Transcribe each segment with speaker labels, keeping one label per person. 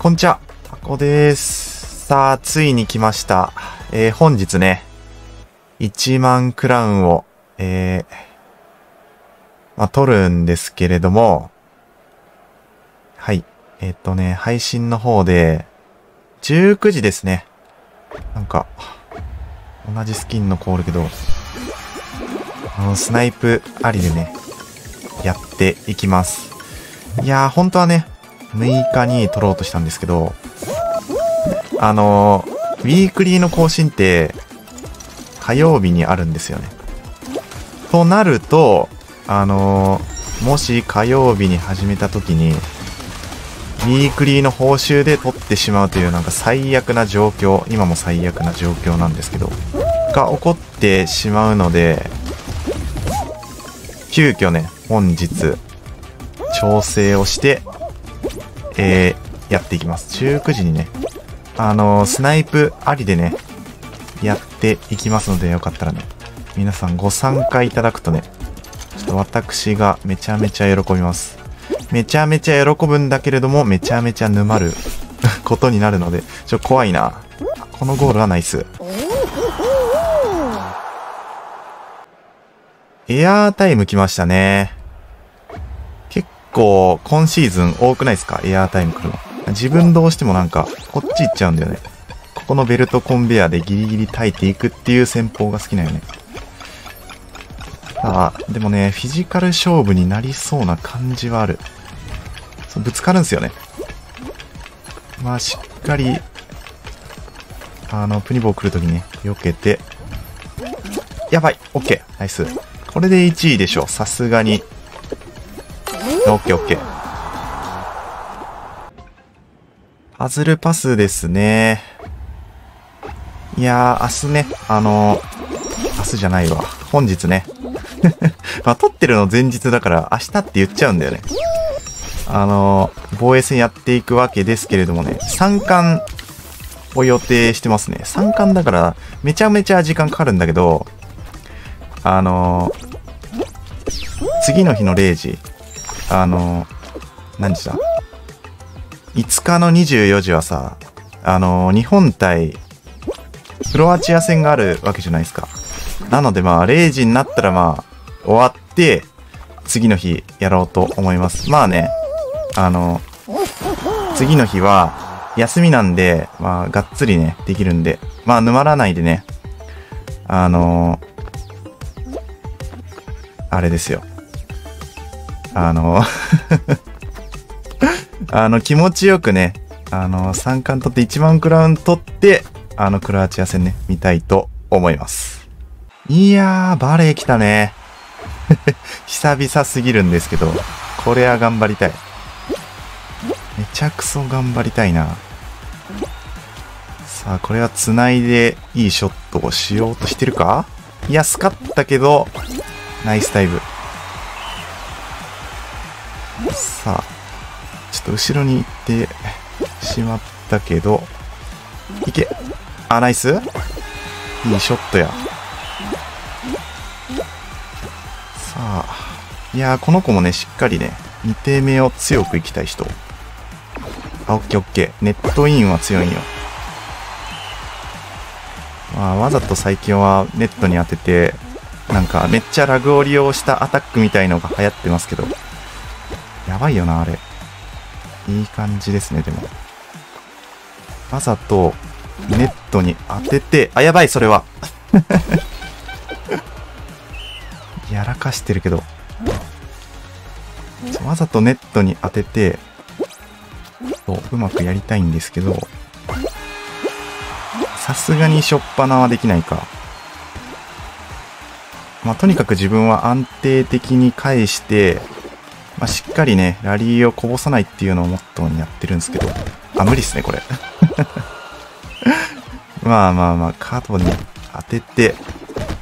Speaker 1: こんにちは、タコです。さあ、ついに来ました。えー、本日ね、1万クラウンを、えー、まあ、取るんですけれども、はい。えっ、とね、配信の方で、19時ですね。なんか、同じスキンの子おるけど、あの、スナイプありでね、やっていきます。いやー、本当はね、6日に撮ろうとしたんですけど、あの、ウィークリーの更新って、火曜日にあるんですよね。となると、あの、もし火曜日に始めた時に、ウィークリーの報酬で撮ってしまうというなんか最悪な状況、今も最悪な状況なんですけど、が起こってしまうので、急遽ね、本日、調整をして、えー、やっていきます。19時にね、あのースナイプありでね、やっていきますので、よかったらね、皆さんご参加いただくとね、ちょっと私がめちゃめちゃ喜びます。めちゃめちゃ喜ぶんだけれども、めちゃめちゃ沼る ことになるので、ちょ、怖いな。このゴールはナイス。エアータイム来ましたね。結構、今シーズン多くないですか？エアータイム来るの。自分どうしてもなんか、こっち行っちゃうんだよね。ここのベルトコンベヤーでギリギリ耐えていくっていう戦法が好きなよね。ああ、でもね、フィジカル勝負になりそうな感じはある。そぶつかるんすよね。まあ、しっかり、あの、プニボー来るときにね、避けて、やばいオッケーナイス。これで1位でしょ。さすがに。オッケーオッケー。パズルパスですね。いやー、明日ね、あのー、明日じゃないわ。本日ね。まあ、撮ってるの前日だから明日って言っちゃうんだよね。あのー、防衛戦やっていくわけですけれどもね、3冠を予定してますね。3冠だから、めちゃめちゃ時間かかるんだけど、あのー次の日の0時、あのー何時だ ?5 日の24時はさ、あの日本対クロアチア戦があるわけじゃないですか。なのでまあ、0時になったらまあ、終わって、次の日やろうと思います。まあね、あの次の日は、休みなんで、まあ、がっつりね、できるんで、まあ、沼らないでね、あのあれですよ。あの あの、気持ちよくね、あの、3冠取って1万クラウン取って、あの、クロアチア戦ね、見たいと思います。いやー、バレー来たね。久々すぎるんですけど、これは頑張りたい。めちゃくそ頑張りたいな。さあ、これは繋いでいいショットをしようとしてるか？いや、スカったけど、ナイスダイブ。さあ、ちょっと後ろに行ってしまったけど、いけ。あ、ナイスいいショットや。さあ、いや、この子もね、しっかりね、2手目を強く行きたい人。あ、オッケーオッケー。ネットインは強いんよ。まあ、わざと最近はネットに当てて、なんかめっちゃラグを利用したアタックみたいのが流行ってますけど、ばいよな、あれ。いい感じですね、でも。わざとネットに当てて、あ、やばい、それは。やらかしてるけど。わざとネットに当てて、そう、うまくやりたいんですけど、さすがにしょっぱなはできないか。まあ、とにかく自分は安定的に返して、まあ、しっかりね、ラリーをこぼさないっていうのをモットーにやってるんですけど、あ、無理っすね、これ。まあまあまあ、カードに当てて、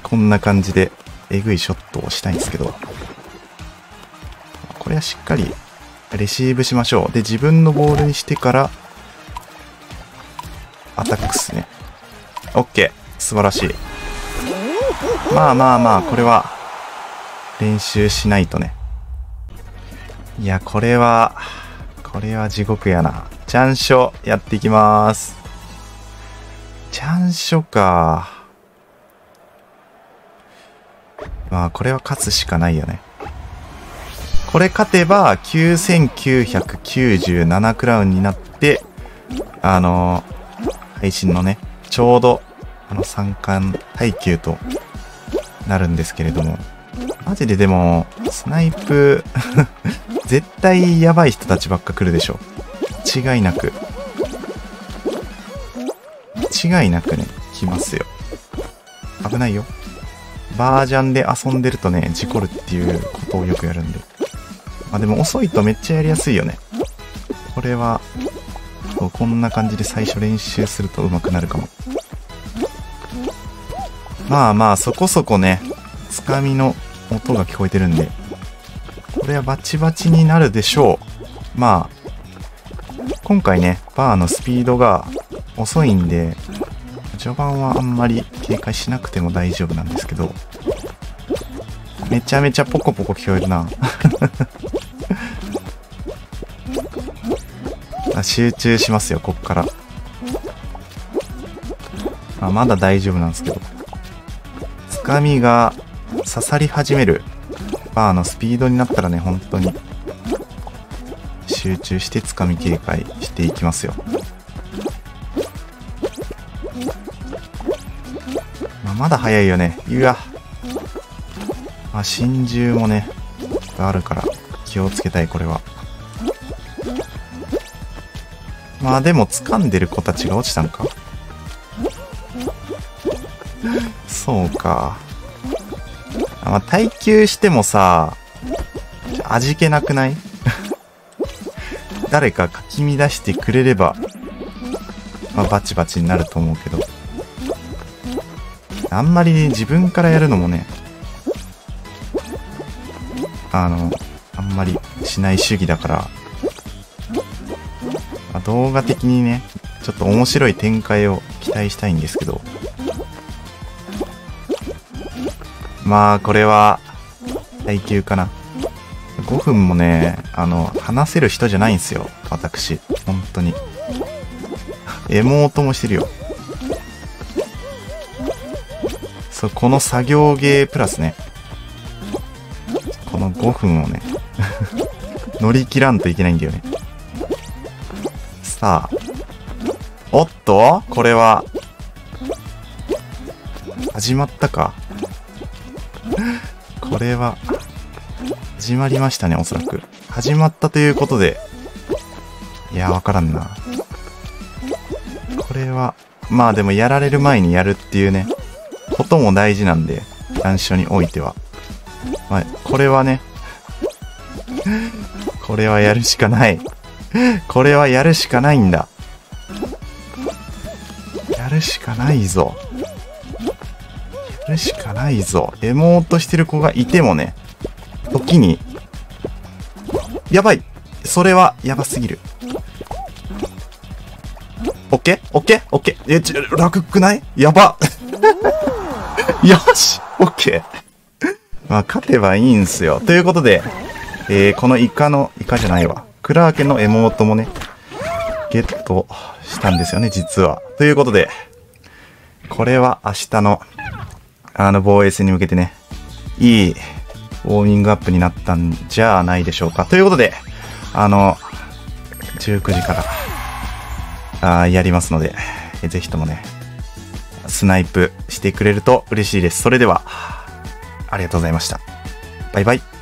Speaker 1: こんな感じで、えぐいショットをしたいんですけど、これはしっかりレシーブしましょう。で、自分のボールにしてから、アタックっすね。オッケー。素晴らしい。まあまあまあ、これは、練習しないとね。いや、これは、これは地獄やな。チャンショやっていきます。チャンショか。まあ、これは勝つしかないよね。これ勝てば、9997クラウンになって、あのー、配信のね、ちょうど、あの三冠耐久となるんですけれども、マジででも、スナイプ絶対やばい人たちばっか来るでしょ。違いなく。違いなくね、来ますよ。危ないよ。バージャンで遊んでるとね、事故るっていうことをよくやるんでま。あ、でも遅いとめっちゃやりやすいよね。これは、こんな感じで最初練習すると上手くなるかも。まあまあ、そこそこね、つかみの音が聞こえてるんで、これはバチバチになるでしょう。まあ、今回ね、バーのスピードが遅いんで、序盤はあんまり警戒しなくても大丈夫なんですけど、めちゃめちゃポコポコ聞こえるな。集中しますよ、こっから。あまだ大丈夫なんですけど。つかみが刺さり始めるバーのスピードになったらね、本当に集中してつかみ警戒していきますよ。まあ、まだ早いよね。うわ。まあ、真珠もね、あるから気をつけたい、これは。まあでも掴んでる子たちが落ちたんかそうか。まあ、耐久してもさ、味気なくない？誰かかき乱してくれれば、まあ、バチバチになると思うけど。あんまりね自分からやるのもね、あの、あんまりしない主義だから、まあ、動画的にね、ちょっと面白い展開を期待したいんですけど、まあ、これは、耐久かな。5分もね、あの、話せる人じゃないんですよ。私。本当に。エモートもしてるよ。そう、この作業芸プラスね。この5分をね 乗り切らんといけないんだよね。さあ。おっと？これは、始まったかこれは、始まりましたね、おそらく。始まったということで。いや、わからんな。これは、まあでもやられる前にやるっていうね、ことも大事なんで、難所においては。まあ、これはね、これはやるしかない。これはやるしかないんだ。やるしかないぞ。それしかないぞ。エモートしてる子がいてもね、時に、やばいそれは、やばすぎる。オッケー？オッケー？オッケーえ、ち、楽くない？やば よしオッケーまあ、勝てばいいんすよ。ということで、えー、このイカの、イカじゃないわ。クラーケのエモートもね、ゲットしたんですよね、実は。ということで、これは明日のあの防衛戦に向けてね、いいウォーミングアップになったんじゃないでしょうか。ということで、あの、19時からあやりますので、ぜひともね、スナイプしてくれると嬉しいです。それでは、ありがとうございました。バイバイ。